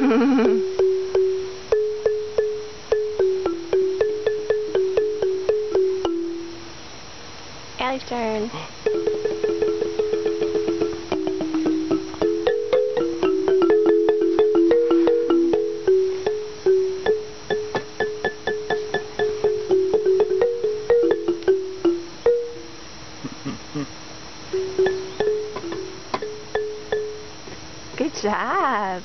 Allie's turn. Good job.